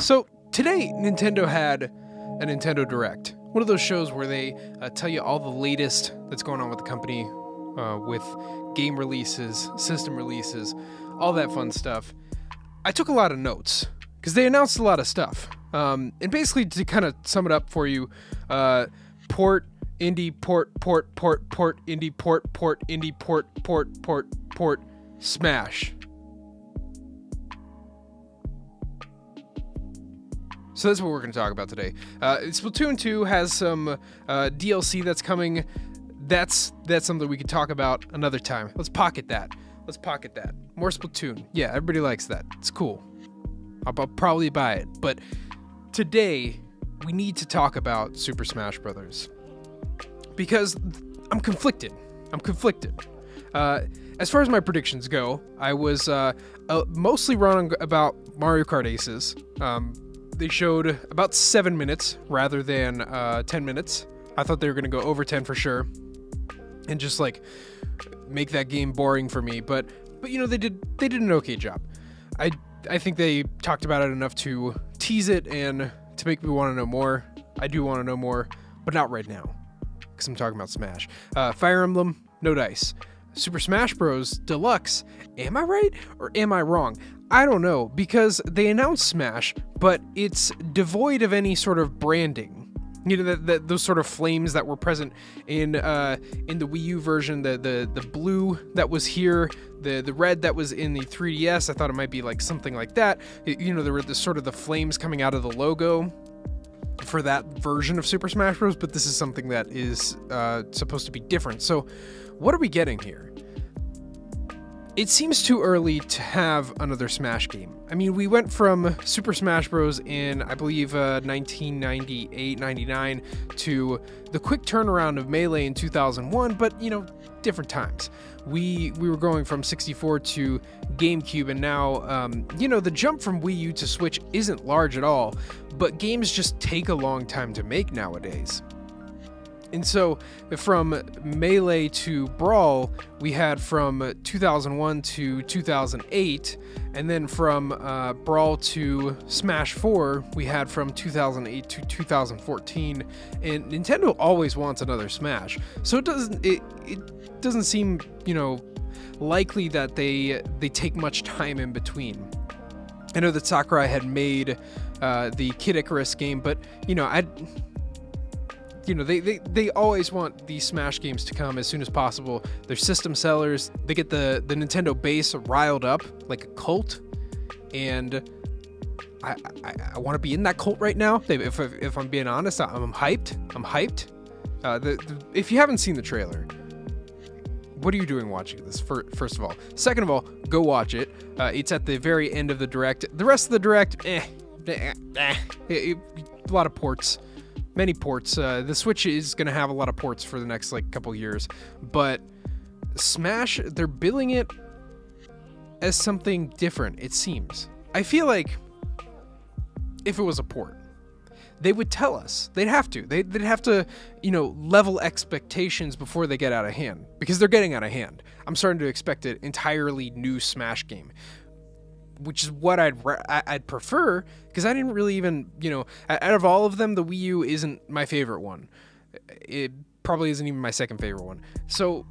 So today, Nintendo had a Nintendo Direct, one of those shows where they uh, tell you all the latest that's going on with the company, uh, with game releases, system releases, all that fun stuff. I took a lot of notes because they announced a lot of stuff. Um, and basically, to kind of sum it up for you, uh, port, indie, port, port, port, port, indie, port, port, indie, port, port, port, port, smash. So that's what we're going to talk about today. Uh, Splatoon 2 has some uh, DLC that's coming. That's that's something we could talk about another time. Let's pocket that. Let's pocket that. More Splatoon. Yeah, everybody likes that. It's cool. I'll, I'll probably buy it. But today we need to talk about Super Smash Brothers because I'm conflicted. I'm conflicted. Uh, as far as my predictions go, I was uh, uh, mostly wrong about Mario Kart Aces. Um, they showed about seven minutes rather than uh, 10 minutes. I thought they were going to go over 10 for sure and just like make that game boring for me. But, but you know, they did, they did an okay job. I, I think they talked about it enough to tease it and to make me want to know more. I do want to know more, but not right now because I'm talking about Smash. Uh, Fire Emblem, no dice. Super Smash Bros. Deluxe. Am I right or am I wrong? I don't know because they announced Smash, but it's devoid of any sort of branding. You know that, those sort of flames that were present in uh, in the Wii U version, the the the blue that was here, the the red that was in the 3DS. I thought it might be like something like that. It, you know, there were the sort of the flames coming out of the logo for that version of Super Smash Bros. But this is something that is uh, supposed to be different. So, what are we getting here? It seems too early to have another Smash game. I mean, we went from Super Smash Bros. in, I believe, uh, 1998 99 to the quick turnaround of Melee in 2001, but, you know, different times. We we were going from 64 to GameCube, and now, um, you know, the jump from Wii U to Switch isn't large at all, but games just take a long time to make nowadays. And so from Melee to Brawl, we had from 2001 to 2008. And then from uh, Brawl to Smash 4, we had from 2008 to 2014. And Nintendo always wants another Smash. So it doesn't it, it doesn't seem, you know, likely that they they take much time in between. I know that Sakurai had made uh, the Kid Icarus game, but you know, I you know, they, they, they always want these Smash games to come as soon as possible. They're system sellers. They get the, the Nintendo base riled up like a cult. And I, I, I want to be in that cult right now. If, if I'm being honest, I'm hyped. I'm hyped. Uh, the, the, if you haven't seen the trailer, what are you doing watching this? First of all, second of all, go watch it. Uh, it's at the very end of the direct. The rest of the direct, eh, eh, eh, eh a lot of ports many ports. Uh, the Switch is going to have a lot of ports for the next like couple years, but Smash they're billing it as something different. It seems. I feel like if it was a port, they would tell us. They'd have to. They'd, they'd have to, you know, level expectations before they get out of hand because they're getting out of hand. I'm starting to expect an entirely new Smash game which is what I'd I'd prefer because I didn't really even you know out of all of them the Wii U isn't my favorite one. It probably isn't even my second favorite one. So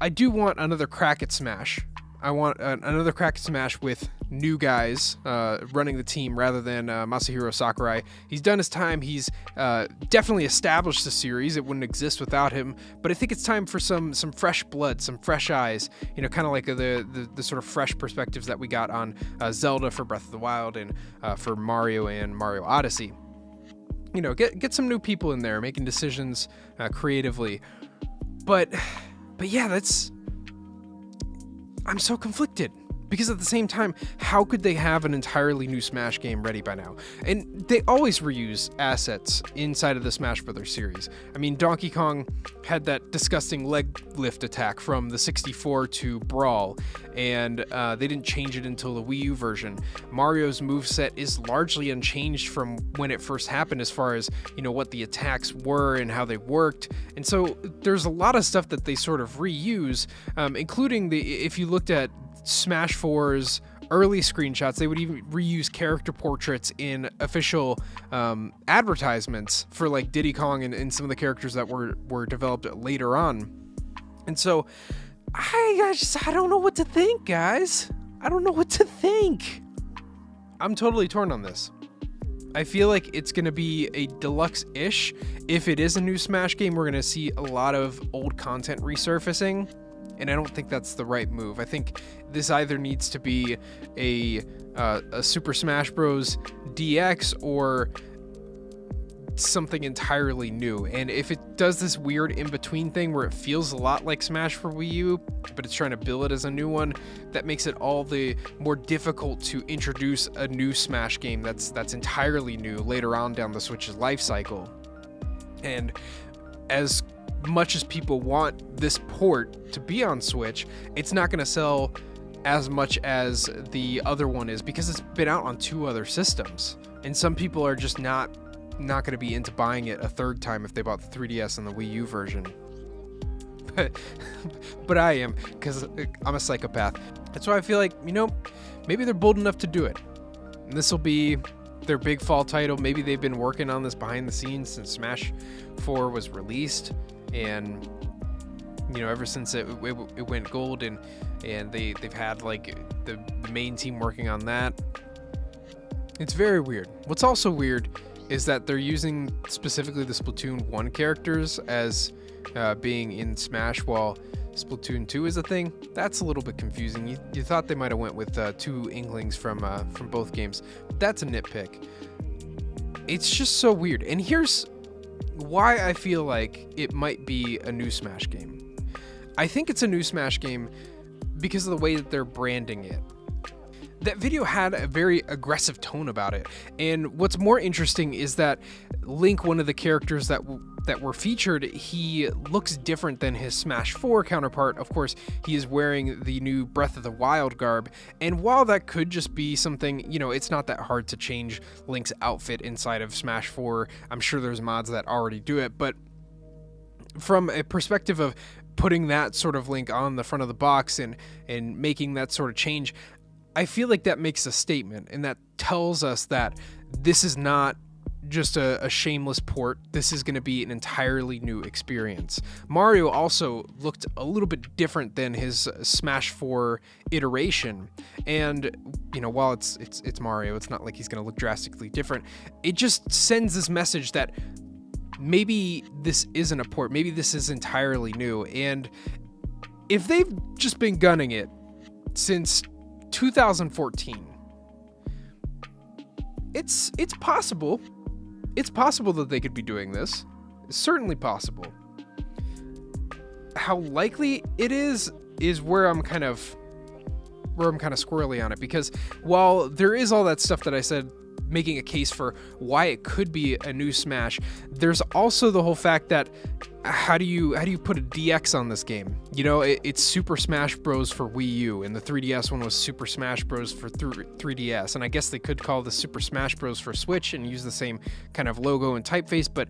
I do want another crack at Smash. I want uh, another crack at Smash with new guys uh, running the team rather than uh, Masahiro Sakurai. He's done his time. He's uh, definitely established the series. It wouldn't exist without him. But I think it's time for some some fresh blood, some fresh eyes. You know, kind of like the, the, the sort of fresh perspectives that we got on uh, Zelda for Breath of the Wild and uh, for Mario and Mario Odyssey. You know, get get some new people in there making decisions creatively. But but yeah, that's I'm so conflicted. Because at the same time, how could they have an entirely new Smash game ready by now? And they always reuse assets inside of the Smash Brothers series. I mean, Donkey Kong had that disgusting leg lift attack from the 64 to Brawl, and uh, they didn't change it until the Wii U version. Mario's move set is largely unchanged from when it first happened, as far as you know what the attacks were and how they worked. And so there's a lot of stuff that they sort of reuse, um, including the if you looked at Smash 4's early screenshots. They would even reuse character portraits in official um, advertisements for like Diddy Kong and, and some of the characters that were were developed later on. And so, I, I just I don't know what to think, guys. I don't know what to think. I'm totally torn on this. I feel like it's going to be a deluxe ish. If it is a new Smash game, we're going to see a lot of old content resurfacing. And I don't think that's the right move. I think this either needs to be a, uh, a Super Smash Bros. DX or something entirely new. And if it does this weird in between thing where it feels a lot like Smash for Wii U, but it's trying to bill it as a new one, that makes it all the more difficult to introduce a new Smash game that's that's entirely new later on down the Switch's life cycle. And as much as people want this port to be on Switch, it's not going to sell as much as the other one is because it's been out on two other systems. And some people are just not not going to be into buying it a third time if they bought the 3DS and the Wii U version. But, but I am because uh, I'm a psychopath. That's why I feel like, you know, maybe they're bold enough to do it. And this will be their big fall title. Maybe they've been working on this behind the scenes since Smash 4 was released. And, you know, ever since it, it, it went gold and, and they, they've had like the, the main team working on that. It's very weird. What's also weird is that they're using specifically the Splatoon 1 characters as uh, being in Smash while Splatoon 2 is a thing. That's a little bit confusing. You, you thought they might have went with uh, two Inklings from uh, from both games. But that's a nitpick. It's just so weird. And here's why I feel like it might be a new Smash game. I think it's a new Smash game because of the way that they're branding it that video had a very aggressive tone about it. And what's more interesting is that Link, one of the characters that that were featured, he looks different than his Smash 4 counterpart. Of course, he is wearing the new Breath of the Wild garb. And while that could just be something, you know, it's not that hard to change Link's outfit inside of Smash 4. I'm sure there's mods that already do it, but from a perspective of putting that sort of link on the front of the box and and making that sort of change I feel like that makes a statement and that tells us that this is not just a, a shameless port. This is going to be an entirely new experience. Mario also looked a little bit different than his Smash 4 iteration, and you know, while it's it's it's Mario, it's not like he's going to look drastically different. It just sends this message that maybe this isn't a port. Maybe this is entirely new. And if they've just been gunning it since 2014. It's it's possible. It's possible that they could be doing this. It's certainly possible. How likely it is is where I'm kind of where I'm kind of squirrely on it because while there is all that stuff that I said making a case for why it could be a new Smash. There's also the whole fact that how do you how do you put a DX on this game? You know, it, it's Super Smash Bros for Wii U, and the 3DS one was Super Smash Bros for 3DS, and I guess they could call the Super Smash Bros for Switch and use the same kind of logo and typeface, but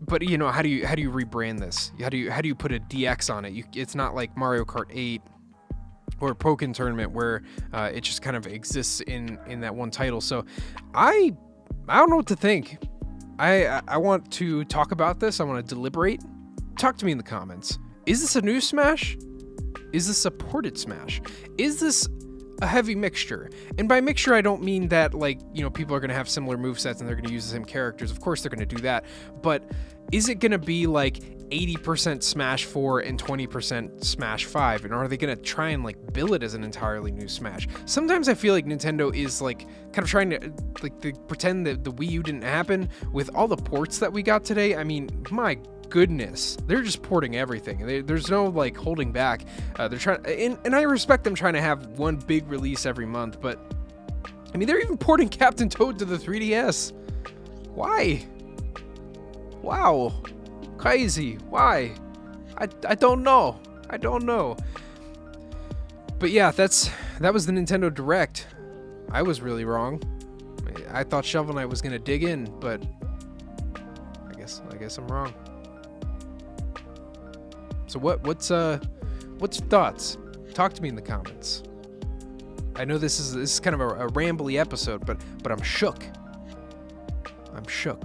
but you know how do you how do you rebrand this? How do you how do you put a DX on it? You, it's not like Mario Kart 8 or Pokken tournament where uh, it just kind of exists in in that one title. So I I don't know what to think. I I want to talk about this. I want to deliberate. Talk to me in the comments. Is this a new Smash? Is this a ported Smash? Is this a heavy mixture. And by mixture, I don't mean that, like, you know, people are going to have similar move sets and they're going to use the same characters. Of course, they're going to do that. But is it going to be like 80% Smash 4 and 20% Smash 5? And are they going to try and like bill it as an entirely new Smash? Sometimes I feel like Nintendo is like kind of trying to like pretend that the Wii U didn't happen with all the ports that we got today. I mean, my goodness, they're just porting everything. They, there's no like holding back. Uh, they're trying, and, and I respect them trying to have one big release every month, but I mean, they're even porting Captain Toad to the 3DS. Why? Wow. Crazy. Why? I, I don't know. I don't know. But yeah, that's that was the Nintendo Direct. I was really wrong. I thought Shovel Knight was gonna dig in, but I guess I guess I'm wrong. So what what's uh what's your thoughts? Talk to me in the comments. I know this is this is kind of a, a rambly episode, but but I'm shook. I'm shook,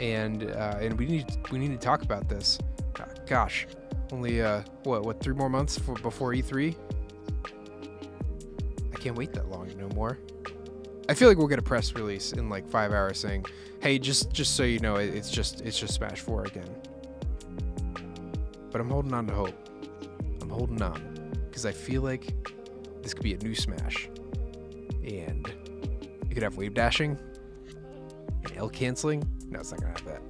and uh, and we need we need to talk about this. Uh, gosh, only uh, what what three more months for, before E3. I can't wait that long no more. I feel like we'll get a press release in like five hours saying, "Hey, just just so you know, it, it's just it's just Smash 4 again." But I'm holding on to hope. I'm holding on because I feel like this could be a new Smash, and you could have wave dashing and L canceling. No, it's not gonna have that.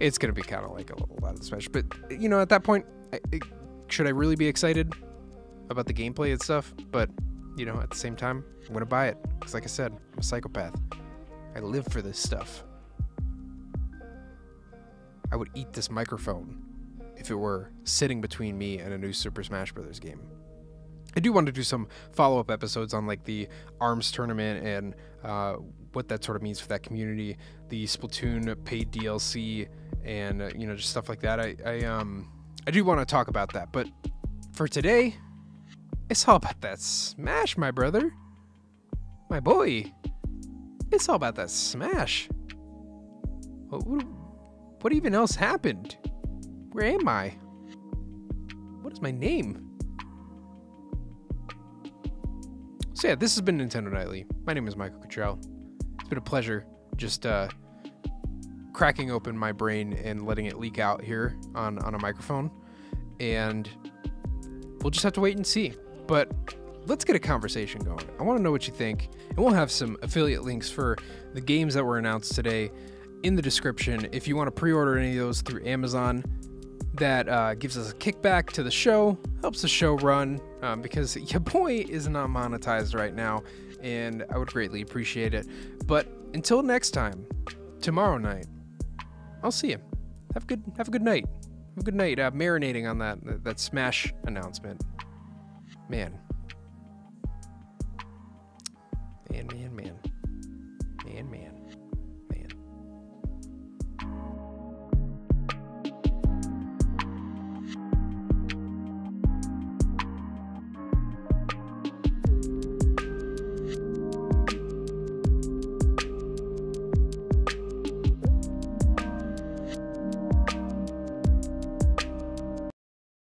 It's gonna be kind of like a little lot of Smash, but you know, at that point, I, I, should I really be excited about the gameplay and stuff? But you know, at the same time, I'm gonna buy it because, like I said, I'm a psychopath. I live for this stuff. I would eat this microphone if it were sitting between me and a new Super Smash Bros. game. I do want to do some follow up episodes on like the ARMS tournament and uh, what that sort of means for that community, the Splatoon paid DLC, and uh, you know just stuff like that. I, I um I do want to talk about that, but for today, it's all about that Smash, my brother, my boy. It's all about that Smash. What, what, what even else happened? Where am I? What is my name? So yeah, this has been Nintendo Nightly. My name is Michael Cottrell. It's been a pleasure just uh, cracking open my brain and letting it leak out here on, on a microphone. And we'll just have to wait and see. But let's get a conversation going. I want to know what you think. And we'll have some affiliate links for the games that were announced today in the description. If you want to pre order any of those through Amazon, that uh, gives us a kickback to the show, helps the show run um, because your boy is not monetized right now, and I would greatly appreciate it. But until next time, tomorrow night, I'll see you. Have a good have a good night. Have a good night. Uh, marinating on that that, Smash announcement. Man. Man, man, man. Man, man.